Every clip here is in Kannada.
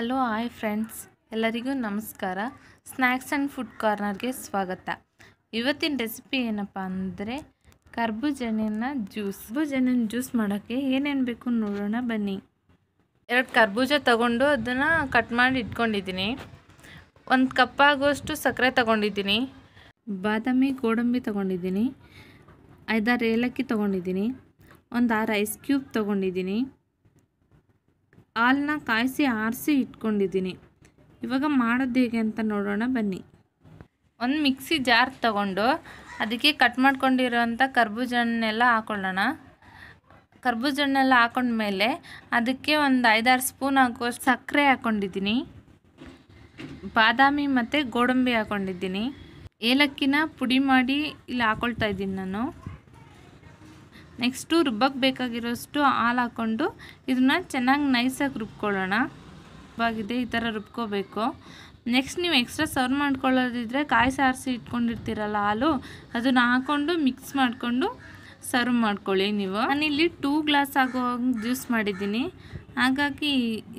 Hello, hi friends. ಎಲ್ಲರಿಗೂ ನಮಸ್ಕಾರ. ಸ್ನ್ಯಾಕ್ಸ್ ಆ್ಯಂಡ್ ಫುಡ್ ಕಾರ್ನರ್ಗೆ ಸ್ವಾಗತ. ಇವತ್ತಿನ ರೆಸಿಪಿ ಏನಪ್ಪ ಅಂದರೆ ಕರ್ಬುಜನಿನ ಜ್ಯೂಸ್ ಕರ್ಬುಜನಿನ ಜ್ಯೂಸ್ ಮಾಡೋಕ್ಕೆ ಏನೇನು ಬೇಕು ನೋಡೋಣ ಬನ್ನಿ. ಎರಡು ಕರ್ಬೂಜ ತಗೊಂಡು ಅದನ್ನು ಕಟ್ ಮಾಡಿ ಇಟ್ಕೊಂಡಿದ್ದೀನಿ. ಒಂದು ಕಪ್ಪಾಗುವಷ್ಟು ಸಕ್ಕರೆ ತಗೊಂಡಿದ್ದೀನಿ. ಬಾದಾಮಿ, ಗೋಡಂಬಿ ತಗೊಂಡಿದ್ದೀನಿ. ಐದಾರು ಏಲಕ್ಕಿ ತಗೊಂಡಿದ್ದೀನಿ. ಒಂದು ಆರು ಐಸ್ ಕ್ಯೂಬ್ ತಗೊಂಡಿದ್ದೀನಿ. ಹಾಲನ್ನ ಕಾಯಿಸಿ, ಆರಿಸಿ ಇಟ್ಕೊಂಡಿದ್ದೀನಿ. ಇವಾಗ ಮಾಡೋದು ಹೇಗೆ ಅಂತ ನೋಡೋಣ, ಬನ್ನಿ. ಒಂದು ಮಿಕ್ಸಿ ಜಾರ್ ತಗೊಂಡು ಅದಕ್ಕೆ ಕಟ್ ಮಾಡ್ಕೊಂಡಿರೋಂಥ ಕರ್ಬೂಜನ್ನೆಲ್ಲ ಹಾಕೊಳ್ಳೋಣ. ಕರ್ಬೂಜನ್ನೆಲ್ಲ ಹಾಕೊಂಡ್ಮೇಲೆ ಅದಕ್ಕೆ ಒಂದು ಐದಾರು ಸ್ಪೂನ್ ಹಾಕುವಷ್ಟು ಸಕ್ಕರೆ ಹಾಕ್ಕೊಂಡಿದ್ದೀನಿ ಬಾದಾಮಿ ಮತ್ತು ಗೋಡಂಬಿ ಹಾಕ್ಕೊಂಡಿದ್ದೀನಿ ಏಲಕ್ಕಿನ ಪುಡಿ ಮಾಡಿ ಇಲ್ಲಿ ಹಾಕೊಳ್ತಾ ಇದ್ದೀನಿ ನಾನು. ನೆಕ್ಸ್ಟು ರುಬ್ಬಕ್ಕೆ ಬೇಕಾಗಿರೋಷ್ಟು ಹಾಲು ಹಾಕ್ಕೊಂಡು ಇದನ್ನ ಚೆನ್ನಾಗಿ ನೈಸಾಗಿ ರುಬ್ಕೊಳ್ಳೋಣ. ರುಬ್ಬಾಗಿದೆ ಈ ಥರ ರುಬ್ಕೋಬೇಕು. ನೆಕ್ಸ್ಟ್ ನೀವು ಎಕ್ಸ್ಟ್ರಾ ಸರ್ವ್ ಮಾಡ್ಕೊಳ್ಳೋದಿದ್ರೆ ಕಾಯಿ ಸಾರಿಸಿ ಇಟ್ಕೊಂಡಿರ್ತೀರಲ್ಲ ಹಾಲು, ಅದನ್ನು ಹಾಕ್ಕೊಂಡು ಮಿಕ್ಸ್ ಮಾಡಿಕೊಂಡು ಸರ್ವ್ ಮಾಡ್ಕೊಳ್ಳಿ ನೀವು. ನಾನಿಲ್ಲಿ ಟೂ ಗ್ಲಾಸ್ ಆಗೋ ಜ್ಯೂಸ್ ಮಾಡಿದ್ದೀನಿ. ಹಾಗಾಗಿ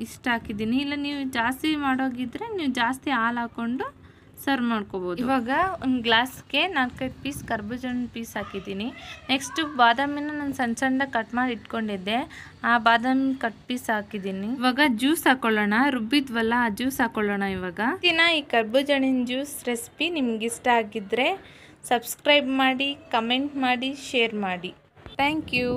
ಇಷ್ಟು ಹಾಕಿದ್ದೀನಿ. ಇಲ್ಲ, ನೀವು ಜಾಸ್ತಿ ಮಾಡೋಗಿದ್ರೆ ನೀವು ಜಾಸ್ತಿ ಹಾಲು ಹಾಕ್ಕೊಂಡು ಸರ್ವ್ ಮಾಡ್ಕೋಬೋದು. ಇವಾಗ ಒಂದು ಗ್ಲಾಸ್ಗೆ ನಾಲ್ಕೈದು ಪೀಸ್ ಕರ್ಬೂಜನ್ ಪೀಸ್ ಹಾಕಿದ್ದೀನಿ. ನೆಕ್ಸ್ಟು ಬಾದಾಮಿನ ನಾನು ಸಣ್ಣ ಸಣ್ಣ ಕಟ್ ಮಾಡಿ ಇಟ್ಕೊಂಡಿದ್ದೆ. ಆ ಬಾದಾಮಿ ಕಟ್ ಪೀಸ್ ಹಾಕಿದ್ದೀನಿ. ಇವಾಗ ಜ್ಯೂಸ್ ಹಾಕೊಳ್ಳೋಣ. ರುಬ್ಬಿದ್ವಲ್ಲ ಆ ಜ್ಯೂಸ್ ಹಾಕೊಳ್ಳೋಣ ಇವಾಗ. ದಿನ ಈ ಕರ್ಬೂಜಣಿನ ಜ್ಯೂಸ್ ರೆಸಿಪಿ ನಿಮ್ಗೆ ಇಷ್ಟ ಆಗಿದ್ದರೆ ಸಬ್ಸ್ಕ್ರೈಬ್ ಮಾಡಿ ಕಮೆಂಟ್ ಮಾಡಿ ಶೇರ್ ಮಾಡಿ. Thank you